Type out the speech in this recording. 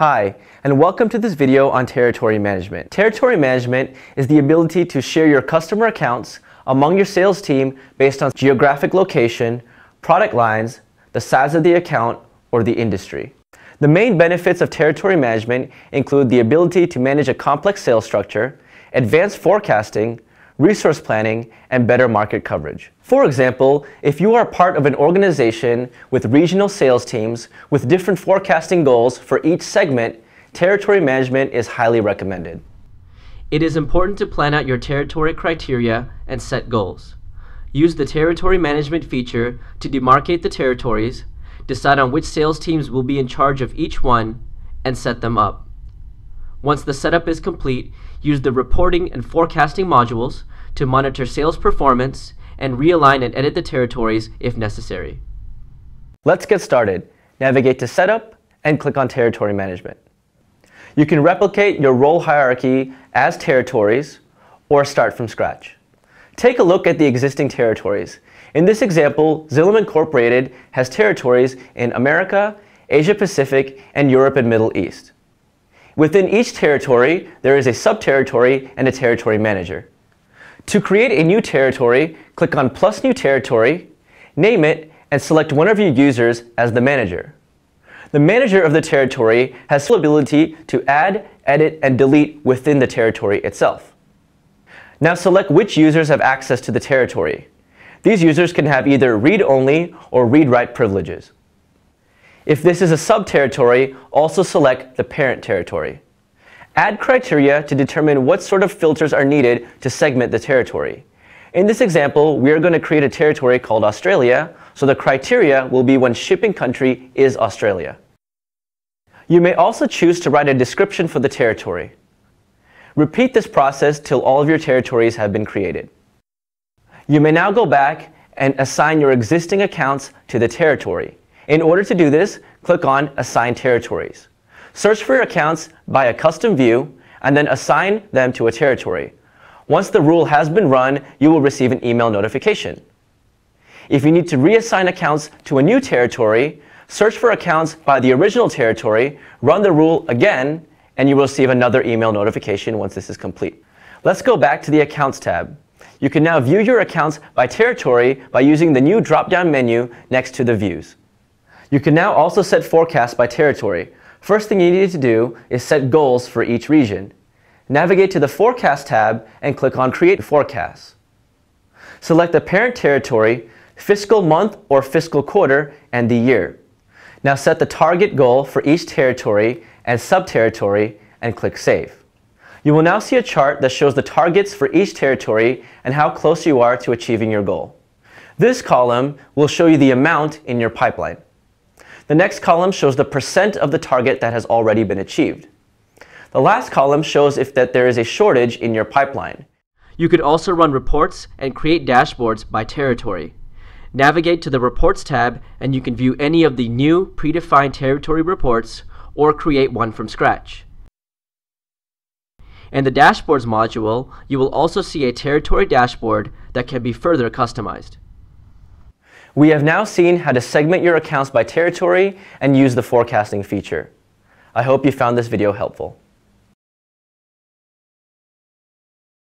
Hi, and welcome to this video on territory management. Territory management is the ability to share your customer accounts among your sales team based on geographic location, product lines, the size of the account, or the industry. The main benefits of territory management include the ability to manage a complex sales structure, advanced forecasting, resource planning, and better market coverage. For example, if you are part of an organization with regional sales teams with different forecasting goals for each segment, territory management is highly recommended. It is important to plan out your territory criteria and set goals. Use the territory management feature to demarcate the territories, decide on which sales teams will be in charge of each one, and set them up. Once the setup is complete, use the reporting and forecasting modules to monitor sales performance and realign and edit the territories if necessary. Let's get started. Navigate to Setup and click on Territory Management. You can replicate your role hierarchy as territories or start from scratch. Take a look at the existing territories. In this example, Xylem Incorporated has territories in America, Asia Pacific, and Europe and Middle East. Within each territory, there is a sub-territory and a territory manager. To create a new territory, click on Plus New Territory, name it, and select one of your users as the manager. The manager of the territory has the ability to add, edit, and delete within the territory itself. Now select which users have access to the territory. These users can have either read-only or read-write privileges. If this is a sub-territory, also select the parent territory. Add criteria to determine what sort of filters are needed to segment the territory. In this example, we are going to create a territory called Australia, so the criteria will be when shipping country is Australia. You may also choose to write a description for the territory. Repeat this process till all of your territories have been created. You may now go back and assign your existing accounts to the territory. In order to do this, click on Assign Territories. Search for your accounts by a custom view and then assign them to a territory. Once the rule has been run, you will receive an email notification. If you need to reassign accounts to a new territory, search for accounts by the original territory, run the rule again, and you will receive another email notification once this is complete. Let's go back to the Accounts tab. You can now view your accounts by territory by using the new drop-down menu next to the Views. You can now also set forecasts by territory, First thing you need to do is set goals for each region. Navigate to the Forecast tab and click on Create Forecasts. Select the parent territory, fiscal month or fiscal quarter, and the year. Now set the target goal for each territory and sub-territory and click Save. You will now see a chart that shows the targets for each territory and how close you are to achieving your goal. This column will show you the amount in your pipeline. The next column shows the percent of the target that has already been achieved. The last column shows if that there is a shortage in your pipeline. You could also run reports and create dashboards by territory. Navigate to the Reports tab and you can view any of the new predefined territory reports or create one from scratch. In the Dashboards module, you will also see a territory dashboard that can be further customized. We have now seen how to segment your accounts by territory and use the forecasting feature. I hope you found this video helpful.